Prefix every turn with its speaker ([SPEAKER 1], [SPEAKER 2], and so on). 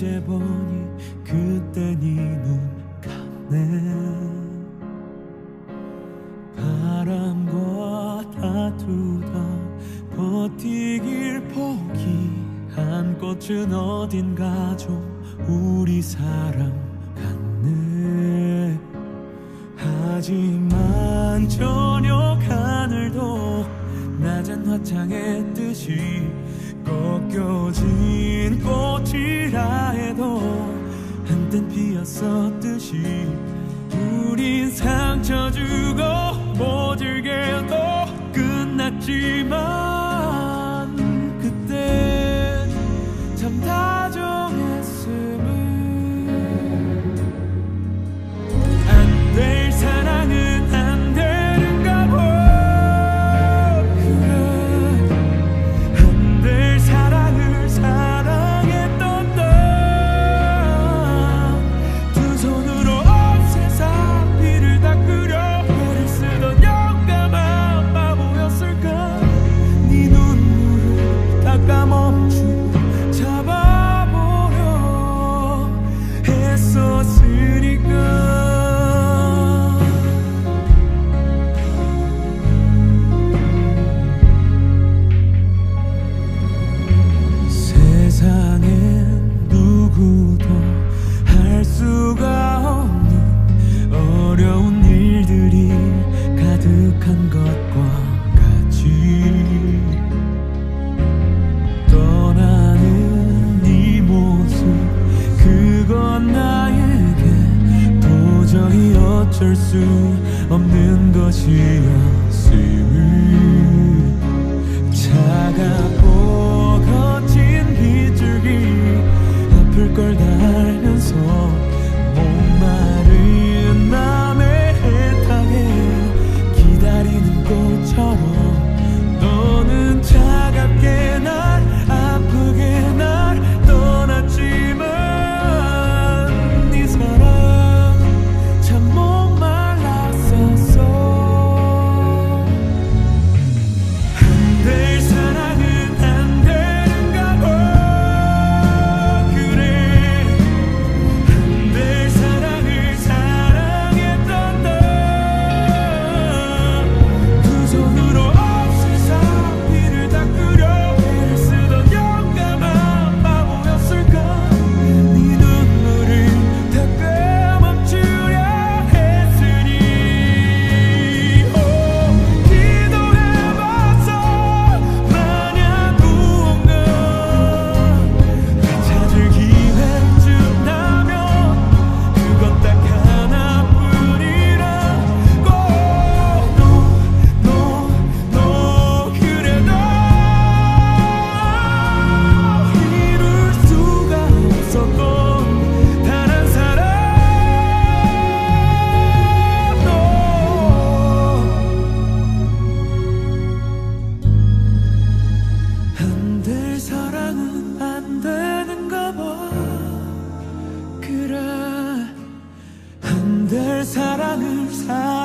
[SPEAKER 1] 이제 보니 그때 네눈 감네. 바람과 다투다 버티길 포기한 꽃은 어딘가 좀 우리 사랑 같네. 하지만 저녁 하늘도 낮은 화창의 뜻이 벗겨진 꽃이라 해도 한땐 피었었듯이 우린 상처 주고 모질게도 끝났지만 그때 참 다정했음을 어쩔 수 없는 것이었음을. 차가워 거친 기줄기 아플 걸 알면서 그래. 흔들 사랑을 사